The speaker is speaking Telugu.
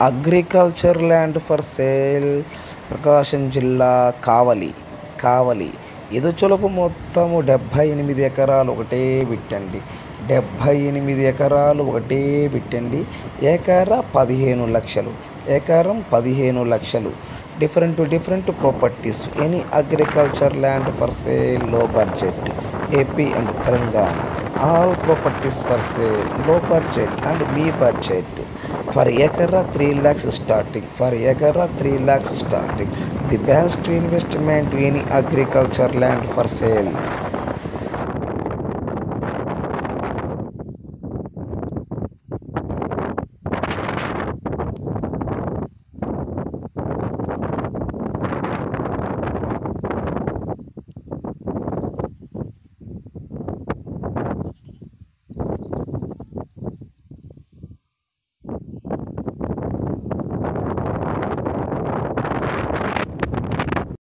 Agriculture land for sale Prakasam జిల్లా కావలి కావలి. ఎదుచులకు మొత్తము డెబ్భై ఎనిమిది ఎకరాలు ఒకటే పెట్టండి డెబ్భై ఎనిమిది ఎకరాలు ఒకటే పెట్టండి ఎకరా పదిహేను లక్షలు. ఎకరం పదిహేను లక్షలు. Different different properties. Any agriculture land for సేల్లో budget. AP and Telangana. All properties for సేల్లో budget and me budget. For acre 3 lakhs starting, for acre 3 lakhs starting. The best investment in agriculture land for sale.